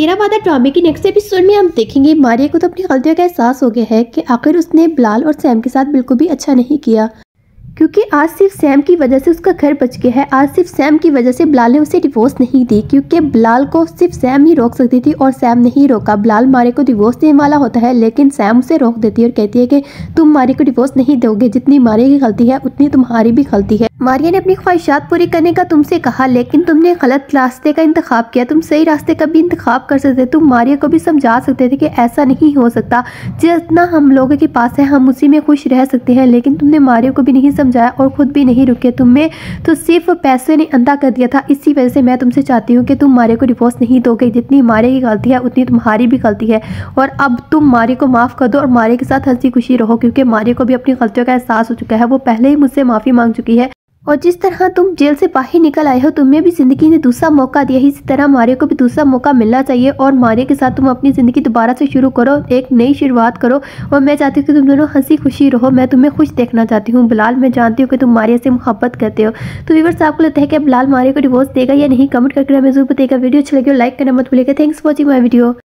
तेरा वादा ड्रामे की नेक्स्ट एपिसोड में हम देखेंगे। मारिया को तो अपनी गलतियों का एहसास हो गया है कि आखिर उसने बिलाल और सैम के साथ बिल्कुल भी अच्छा नहीं किया। क्योंकि आज सिर्फ़ सैम की वजह से उसका घर बच गया है। आज सिर्फ़ सैम की वजह से बिलाल ने उसे डिवोर्स नहीं दी, क्योंकि बिलाल को सिर्फ़ सैम ही रोक सकती थी और सैम नहीं रोका। बिलाल मारे को डिवोर्स देने वाला होता है, लेकिन सैम उसे रोक देती है और कहती है कि तुम मारे को डिवोर्स नहीं दोगे। जितनी मारे की गलती है, उतनी तुम्हारी भी गलती है। मारिया ने अपनी ख्वाहिशात पूरी करने का तुमसे कहा, लेकिन तुमने गलत रास्ते का इंतखाब किया। तुम सही रास्ते का भी इंतखाब कर सकते तुम मारिया को भी समझा सकते थे कि ऐसा नहीं हो सकता। जितना हम लोगों के पास है, हम उसी में खुश रह सकते हैं, लेकिन तुमने मारिया को भी नहीं समझाया और खुद भी नहीं रुके। तुम्हें तो सिर्फ़ पैसे ने अंधा कर दिया था। इसी वजह से मैं तुमसे चाहती हूँ कि तुम मारे को डिवोर्स नहीं दोगे। जितनी मारे की गलती है, उतनी तुम्हारी भी गलती है। और अब तुम मारे को माफ़ कर दो और मारे के साथ हँसी खुशी रहो, क्योंकि मारे को भी अपनी गलतियों का एहसास हो चुका है। वो पहले ही मुझसे माफ़ी मांग चुकी है। और जिस तरह तुम जेल से बाहर निकल आए हो, तुम्हें भी ज़िंदगी ने दूसरा मौका दिया इसी तरह मारिया को भी दूसरा मौका मिलना चाहिए और मारिया के साथ तुम अपनी ज़िंदगी दोबारा से शुरू करो, एक नई शुरुआत करो। और मैं चाहती हूँ कि तुम दोनों हँसी खुशी रहो। मैं तुम्हें खुश देखना चाहती हूँ। बिलाल, मैं जानती हूँ कि तुम मारिया से मोहब्बत करते हो। तो व्यूवर्स आपको लगता है कि बिलाल मारिया को डिवोर्स देगा या नहीं? कमेंट करके हमें ज़रूर बताएगा वीडियो अच्छा लगे लाइक करना मत भूलेगा thanks for watching my video